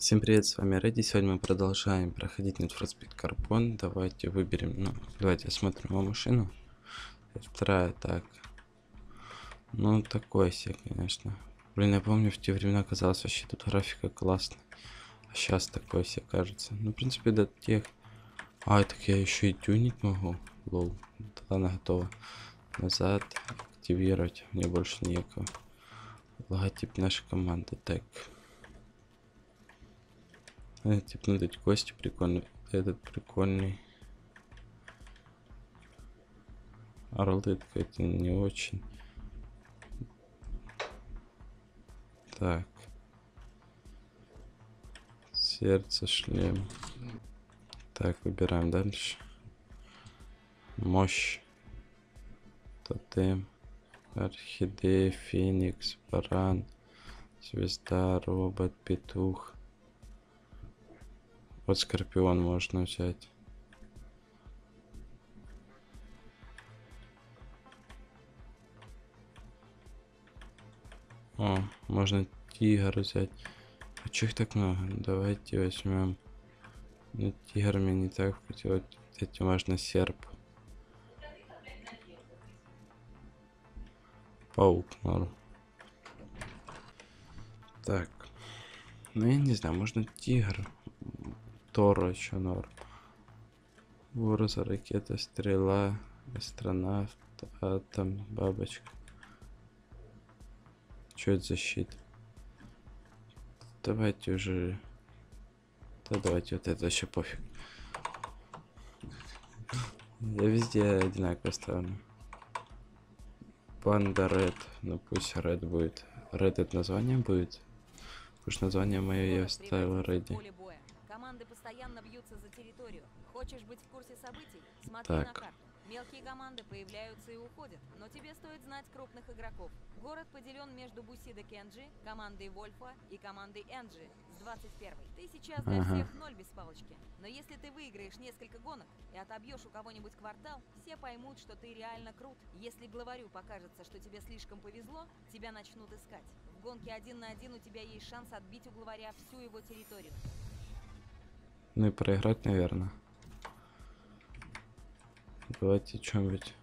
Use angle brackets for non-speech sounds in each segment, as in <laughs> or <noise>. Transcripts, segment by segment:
Всем привет, с вами Рэдди. Сегодня мы продолжаем проходить Need for Speed Carbon. Давайте выберем, ну, давайте осмотрим его машину. Вторая, так. Ну, такой себе, конечно. Блин, я помню, в те времена казалось вообще тут графика классная. А сейчас такой себе кажется. Ну, в принципе, до тех... А, так я еще и тюнить могу. Лол. Ладно, готово. Назад. Активировать. Мне больше некого. Логотип нашей команды. Так. А, типа, ну, эти кости прикольные. Этот прикольный. Орлы какая-то не очень. Так. Сердце, шлем. Так, выбираем дальше. Мощь. Тотем. Орхидея, феникс, баран. Звезда, робот, петух. Вот скорпион можно взять. О, можно тигр взять. А чё их так много? Давайте возьмем. Ну, тигр мне не так хотел. Этим можно серп. Паук, норм. Так. Ну, я не знаю, можно тигр. Тора еще норм. Вороза, ракета, стрела, астронавт, атом, бабочка. Что это за щит? Давайте уже... Да давайте вот это вообще пофиг. Я везде одинаково ставлю. Панда Ред. Ну пусть Ред будет. Ред это название будет? Что название мое я оставил Реди. Постоянно бьются за территорию. Хочешь быть в курсе событий? Смотри Так. на карту. Мелкие команды появляются и уходят, но тебе стоит знать крупных игроков. Город поделен между Бусидо Кенджи, командой Вольфа и командой Энджи с 21 Ты сейчас для Ага. всех ноль без палочки. Но если ты выиграешь несколько гонок и отобьешь у кого-нибудь квартал, все поймут, что ты реально крут. Если главарю покажется, что тебе слишком повезло, тебя начнут искать. В гонке один на один у тебя есть шанс отбить у главаря всю его территорию. Ну и проиграть, наверное. Давайте что-нибудь.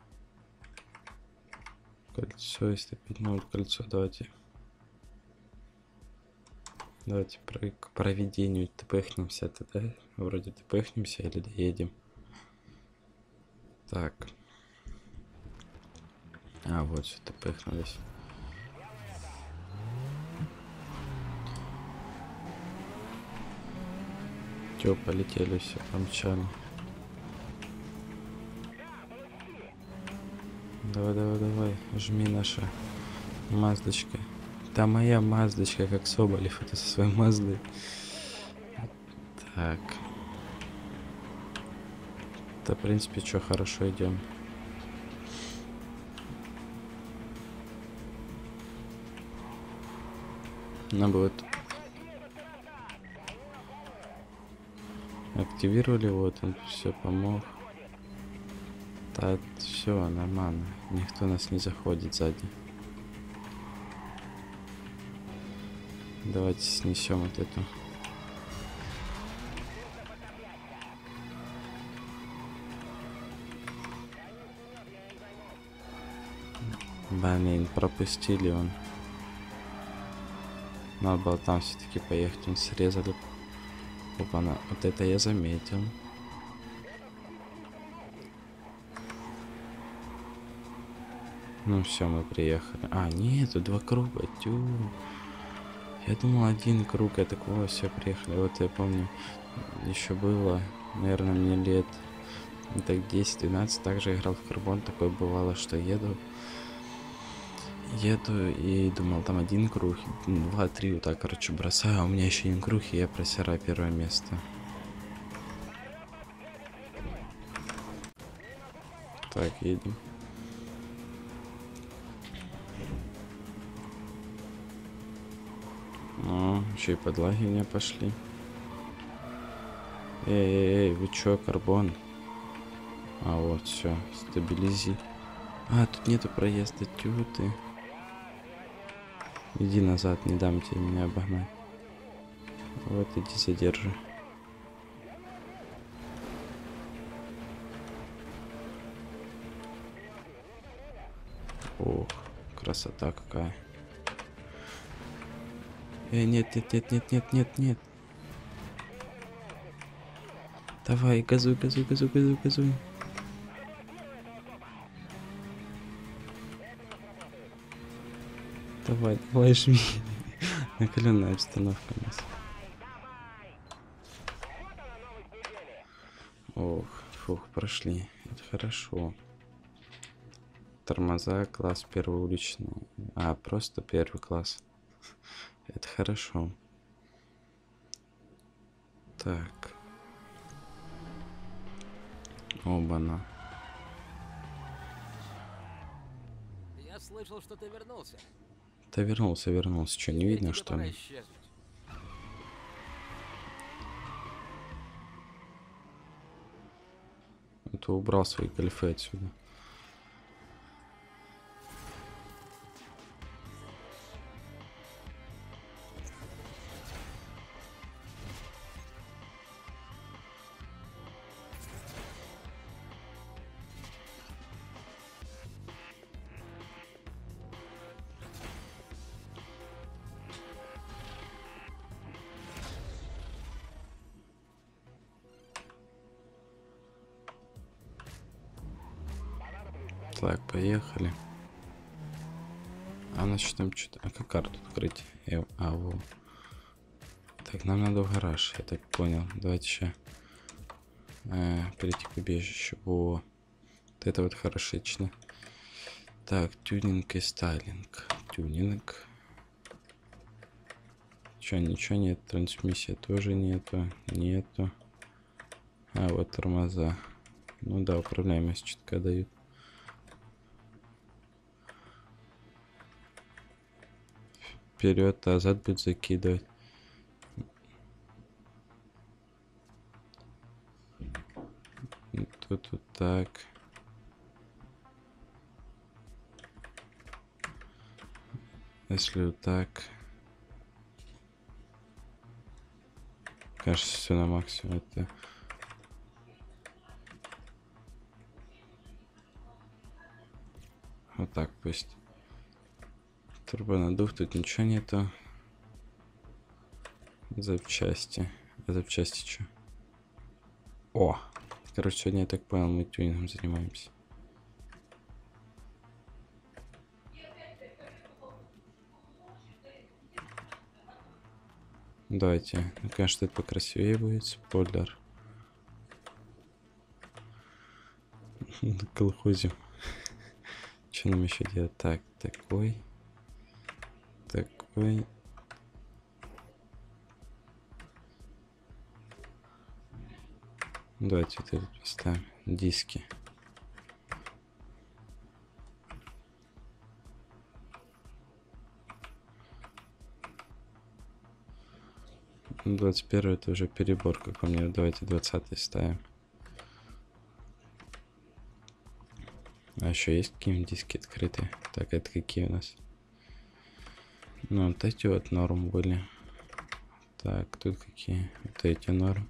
Кольцо, если пить ну, кольцо, давайте. Давайте про- к проведению тпхнемся тогда. Вроде тпхнемся или доедем. Так. А, вот все, тпхнулись. Чё, полетели все, помчали. Давай, давай, давай, жми наша маздочка. Да моя маздочка, как Соболев, это со своей маздой. Так. Да, в принципе, что, хорошо идем. Надо будет активировали вот он все помог да все нормально никто нас не заходит сзади давайте снесем вот эту Блин, пропустили он. Надо было там все-таки поехать, он срезали. Опа-на, вот это я заметил. Ну все, мы приехали. А, нет, два круга, тю. Я думал один круг, я такого все приехали. Вот я помню, еще было, наверное, мне лет ну, так 10-12, также играл в карбон, такое бывало, что еду, еду и думал, там один круг, два, три, вот так, короче, бросаю, а у меня еще один круг, и я просираю первое место. Так, едем. О, еще и подлаги меня пошли. Эй, эй, эй, вы чё, карбон? А вот, все, стабилизи. А, тут нету проезда, тю ты. Иди назад, не дам тебе меня обогнать. Вот иди задержи. Ох, красота какая. Э, нет, нет, нет, нет, нет, нет, нет. Давай, газуй, газуй, газуй, газуй, газуй. Давай, давай, жми. Накаленная обстановка у нас. Ох, фух, прошли. Это хорошо. Тормоза, класс первый уличный. А, просто первый класс. <laughs> Это хорошо. Так. Оба-на. Я слышал, что ты вернулся. Да вернулся, вернулся. Что, не видно, что ли? Это убрал свои гольфы отсюда. Так, поехали. А значит там что-то... А как карту открыть? Э, А, во. Так, нам надо в гараж, я так понял. Давайте еще перейти к убежищу. Во. Вот это вот хорошечно. Так, тюнинг и стайлинг. Тюнинг. Че, ничего нет. Трансмиссия тоже нету. Нету. А, вот тормоза. Ну да, управляемость чутка дают. Вперед, назад будет закидывать. Тут вот так. Если вот так. Кажется, все на максимум. Это вот так пусть. Турбонадув, тут ничего нету. Запчасти. А запчасти что? О! Короче, сегодня, я так понял, мы тюнингом занимаемся. Давайте. Ну, конечно, это покрасивее будет. Спойлер. <laughs> Колхозим. <laughs> Что нам еще делать? Так, такой. Такой. Давайте вот этот поставим. Диски. Ну, 21 это уже перебор, как по мне. Давайте 20 ставим. А еще есть какие-нибудь диски открытые? Так, это какие у нас? Ну, вот эти вот норм были. Так, тут какие? Вот эти норм.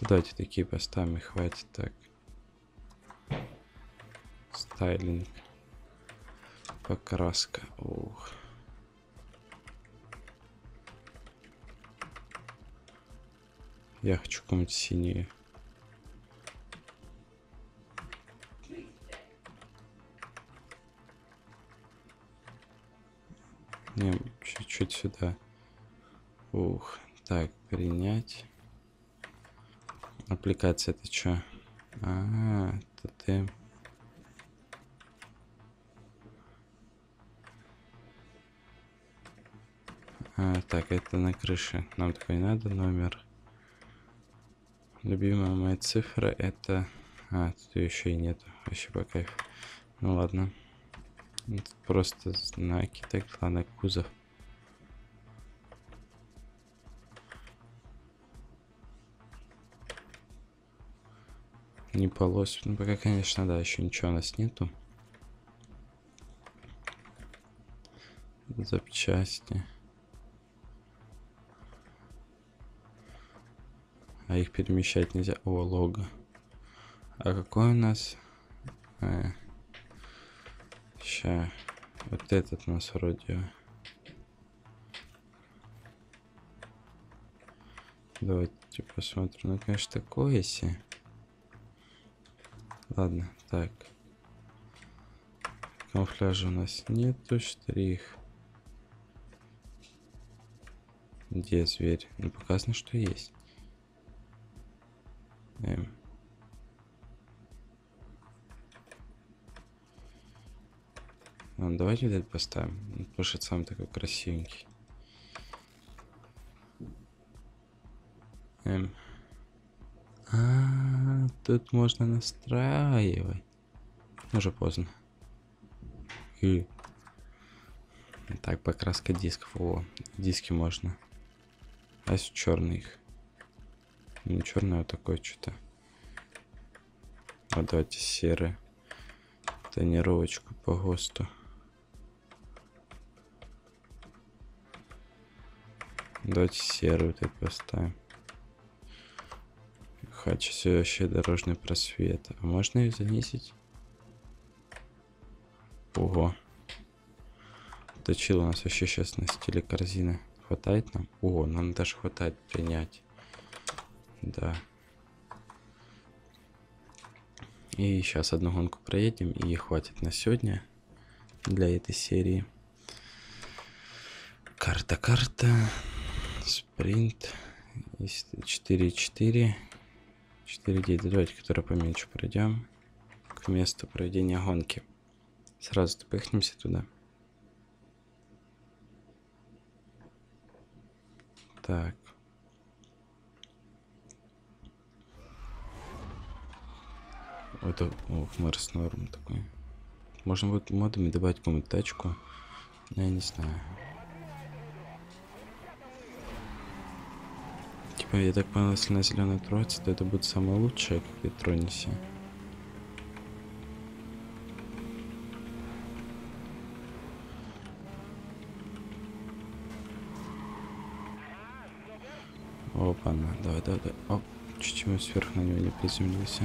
Давайте такие поставим и хватит так. Стайлинг. Покраска. Ух. Я хочу какую-нибудь синюю. Не, чуть-чуть сюда. Ух. Так, принять. Аппликация это что? А, это ты. А, так, это на крыше. Нам такой надо номер. Любимая моя цифра это... А, тут еще и нету. Вообще по кайфу. Ну ладно. Тут просто знаки. Так, ладно, кузов. Не полос. Ну, пока, конечно, да, еще ничего у нас нету. запчасти. А их перемещать нельзя. О, лого. А какой у нас... Э, ща. Вот этот у нас вроде... Давайте посмотрим. Ну, конечно, такое себе. Ладно, так. Камуфляжа у нас нету, штрих. Где зверь? Ну, показано, что есть. Эм. Давайте вот этот поставим. Он что сам такой красивенький. Эм. А, тут можно настраивать. Уже поздно. И так, покраска дисков. О, диски можно. А если черный их? Не черный, а такой что-то. Вот давайте серый. Тонировочку по ГОСТу. Давайте вот этот поставим. Хочу все вообще дорожный просвет. А можно ее занизить? Ого. Точил у нас вообще сейчас на стиле корзины. Хватает нам? О, нам даже хватает принять. Да. И сейчас одну гонку проедем, и хватит на сегодня для этой серии. Карта, карта. Спринт. 4-4. 4-9. Давайте, который поменьше пройдем. К месту проведения гонки. Сразу допыхнемся туда. Так. Это, ох, Марс норм такой. Можно будет модами добавить какую-нибудь тачку. Но я не знаю. Типа, я так понял, если на зеленой троице, то это будет самое лучшее, как ты тронешься. Опа, на, давай, давай, давай. Оп, чуть ему сверху на него не приземлился.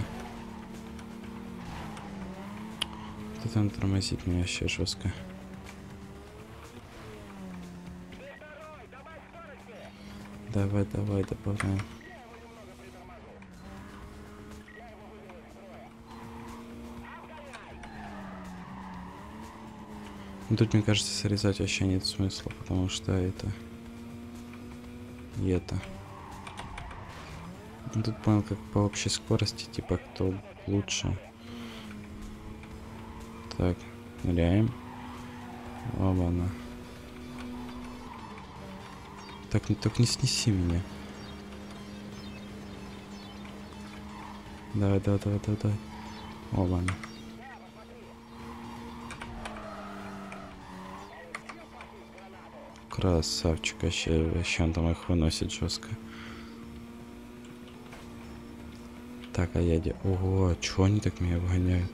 Ты там тормозит меня вообще жестко. Давай, давай, добавляем. Ну, Тут, мне кажется, срезать вообще нет смысла, потому что это... И это. Ну, Тут понял, как по общей скорости, типа, кто лучше. Так, ныряем. Оба-на. Так, не, только не снеси меня. Давай, давай, давай, давай, давай. Оба-на. Красавчик, вообще, вообще он там их выносит жестко. Так, а я где? Ого, а чё они так меня обгоняют?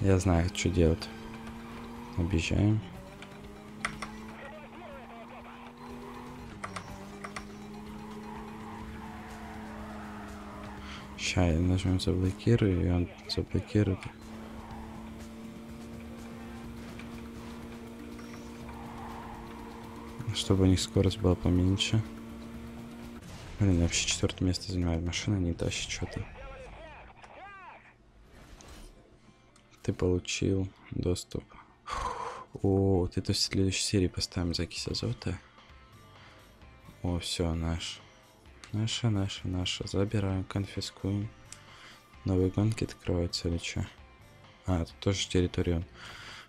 Я знаю, что делать. Объезжаем. Ща я нажмем заблокирую, и он заблокирует. Чтобы у них скорость была поменьше. Блин, вообще четвертое место занимает машина, не тащит что-то. Ты получил доступ. О, вот это в следующей серии поставим закись азота. О, все, наш. Наша, наша, наша. Забираем, конфискуем. Новые гонки открываются или что? А, тут тоже территория он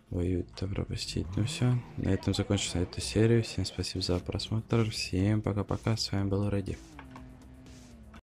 воюет, добро простить. Ну все, на этом закончится эта серия. Всем спасибо за просмотр. Всем пока-пока. С вами был Рэди.